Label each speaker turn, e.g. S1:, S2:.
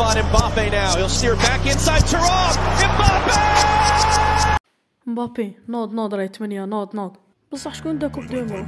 S1: on Mbappe now. He'll steer back inside Thuram. Mbappe!
S2: مبابي ناض ناض راهي 8 ناض ناض بصح شكون دا كوب دومو